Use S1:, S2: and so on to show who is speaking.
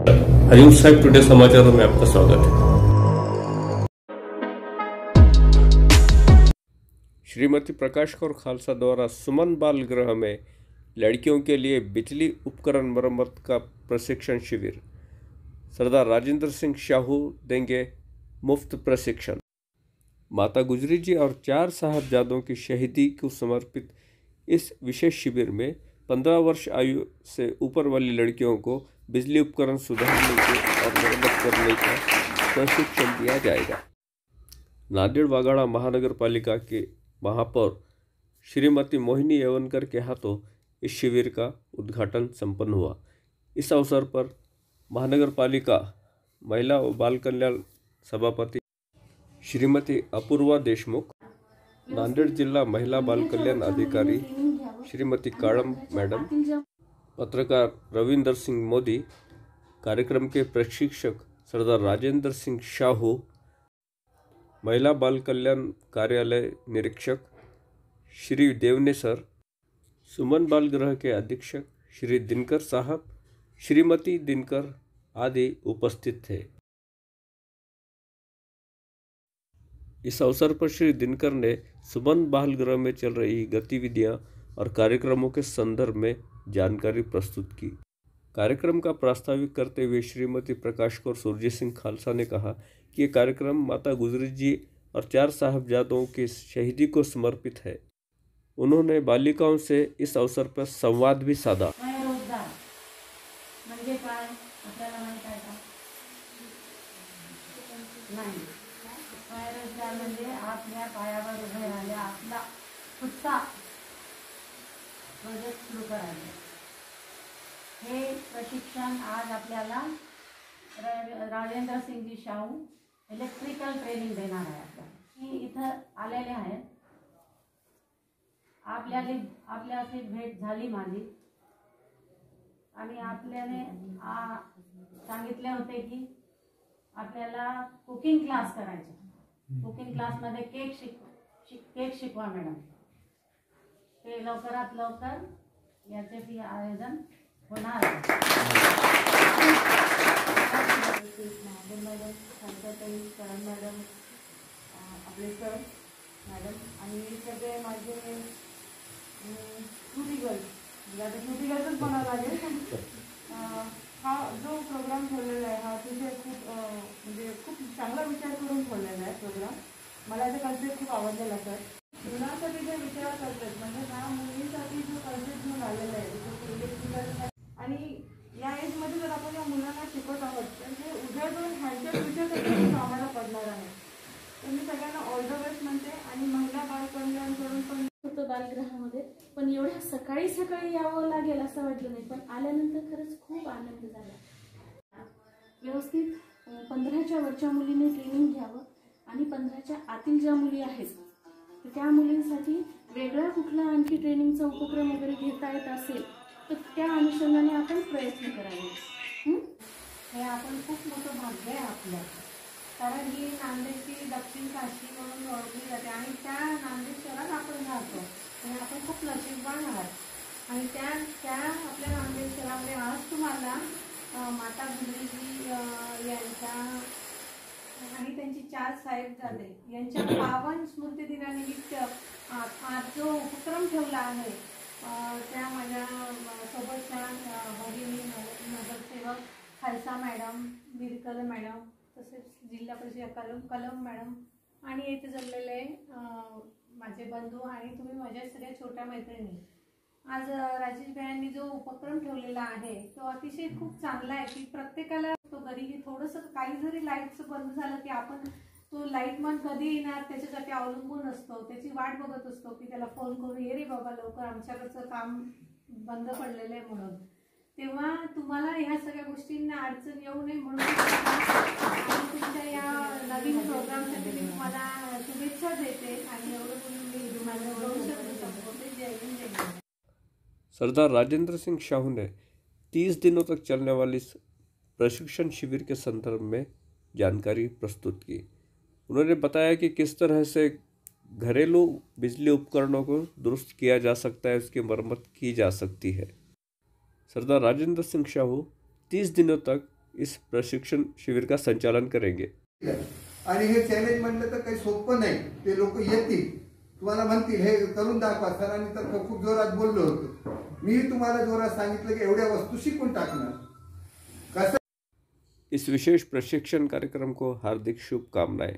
S1: हरिओम साहब today समाचारों में आपका स्वागत है। श्रीमती प्रकाश कौर खालसा द्वारा सुमन बाल गृह में लड़कियों के लिए बिजली उपकरण मरम्मत का प्रशिक्षण शिविर। सरदार राजेंद्र सिंह शाहू देंगे मुफ़्त प्रशिक्षण। माता गुजरी जी और चार साहबजादों की शहीदी को समर्पित इस विशेष शिविर में पंद्रह वर्ष आयु से ऊपर वाली लड़कियों को बिजली उपकरण सुधारने के और मरम्मत करने का प्रशिक्षण दिया जाएगा। नांदेड़ वाघाड़ा महानगर पालिका के महापौर श्रीमती मोहिनी यवनकर के हाथों इस शिविर का उद्घाटन संपन्न हुआ। इस अवसर पर महानगर पालिका महिला और बाल कल्याण सभापति श्रीमती अपूर्वा देशमुख, नांदेड़ जिला महिला बाल कल्याण अधिकारी श्रीमती काळम मैडम, पत्रकार रविंदर सिंह मोदी, कार्यक्रम के प्रशिक्षक सरदार राजेंद्र सिंह शाहू, महिला बाल कल्याण कार्यालय निरीक्षक श्री देवने सर सुमन बाल गृह के अधीक्षक श्री दिनकर साहब, श्रीमती दिनकर आदि उपस्थित थे। इस अवसर पर श्री दिनकर ने सुमन बाल गृह में चल रही गतिविधियाँ और कार्यक्रमों के संदर्भ में जानकारी प्रस्तुत की। कार्यक्रम का प्रास्ताविक करते हुए श्रीमती प्रकाश कौर सुरजीत सिंह खालसा ने कहा कि ये कार्यक्रम माता गुजरी जी और चार साहबजादों की शहीदी को समर्पित है। उन्होंने बालिकाओं से इस अवसर पर संवाद भी साधा।
S2: पुढचा प्रोजेक्ट सुरू करायचे हे प्रशिक्षण आज आपल्याला राजेंद्र सिंगजी शाहू इलेक्ट्रिकल ट्रेनिंग देणार आहे आपल्याला. ही इथं आलेले आहेत. आपल्याला आपल्याशी भेट झाली माझी. आणि आपल्याने आ, सांगितले होते की आपल्याला कुकिंग क्लास करायचे. कुकिंग क्लासमध्ये केक शिक शिक केक शिकवा मॅडम ते लवकरात लवकर याचे आयोजन होणार
S3: मॅडम शांताताई करण मॅडम आपले सर मॅडम आणि सगळे माझे स्टुडी गर्ल्स म्हणजे आता स्टुडी गर्ल्सच म्हणावं लागेल हा जो प्रोग्राम ठेवलेला आहे हा अतिशय खूप म्हणजे खूप चांगला विचार करून ठेवलेला आहे प्रोग्राम मला याचा कन्सेप्ट खूप आवडलेला सर मुलांसाठी जे विचार करतात म्हणजे ह्या मुलीसाठी जो कन्सेप्ट घेऊन आलेला आहे आणि या एजमध्ये जर आपण या मुलांना शिकत आहोत तर हे उद्या जाऊन ह्यांच्या फ्युचरसाठी खूप कामाला पडणार आहे. तर मी सगळ्यांना ऑल द बेस्ट म्हणते आणि महिला बालकल्याणकडून पण
S4: होतं बालगृहामध्ये पण एवढ्या सकाळी सकाळी यावं लागेल असं वाटलं नाही पण आल्यानंतर खरंच खूप आनंद झाला. व्यवस्थित पंधराच्या वरच्या मुलीने ट्रेनिंग घ्यावं आणि पंधराच्या आतील ज्या मुली आहेत तर त्या मुलींसाठी वेगळा कुठला आणखी ट्रेनिंगचा उपक्रम वगैरे घेता येत असेल तर त्या अनुषंगाने आपण प्रयत्न करावे. हे?
S2: आपण खूप मोठं भाग्य आहे आपलं. कारण ही नांदेडची दक्षिण काशी म्हणून ओळखली जाते आणि त्या नांदेड शहरात आपण राहतो. आणि आपण खूप नशीबवान आहात. आणि त्या त्या आपल्या नांदेड शहरामध्ये आज तुम्हाला माता गुजरीजी यांच्या आणि त्यांची चार साहेब झाले. यांच्या पावन स्मृती दिनानिमित्त आज जो उपक्रम ठेवला आहे त्या माझ्या सोबतच्या भगिनी नगरसेवक खालसा मॅडम बिरकल मॅडम तसेच जिल्हा परिषद कलम कलम मॅडम आणि येथे जमलेले माझे बंधू आणि तुम्ही माझ्या सगळ्या छोट्या मैत्रिणी. आज राजेश भायांनी जो उपक्रम ठेवलेला आहे तो अतिशय खूप चांगला आहे की प्रत्येकाला तो घरी थोडंसं काही जरी लाईटचं बंद झालं की आपण तो लाइट मन कधी येणार त्याच्यासाठी अवलंबून असतो त्याची वाट बघत असतो की त्याला फोन करून ये रे बाबा लवकर आमच्याकडचं काम बंद पडलेलं आहे म्हणून. तेव्हा तुम्हाला ह्या सगळ्या गोष्टींना अडचण येऊ नये म्हणून
S1: सरदार राजेंद्र सिंह शाहू ने तीस दिनों तक चलने वाली इस प्रशिक्षण शिविर के संदर्भ में जानकारी प्रस्तुत की। उन्होंने बताया कि किस तरह से घरेलू बिजली उपकरणों को दुरुस्त किया जा सकता है उसकी मरम्मत की जा सकती है। सरदार राजेंद्र सिंह शाहू तीस दिनों तक इस प्रशिक्षण शिविर का संचालन करेंगे।
S3: आणि हे ते दाखवा. मी तुम्हाला जोरात सांगितलं की एवढ्या वस्तू शिकून टाकणार. कसं
S1: इस विशेष प्रशिक्षण कार्यक्रम को हार्दिक शुभकामनाएँ।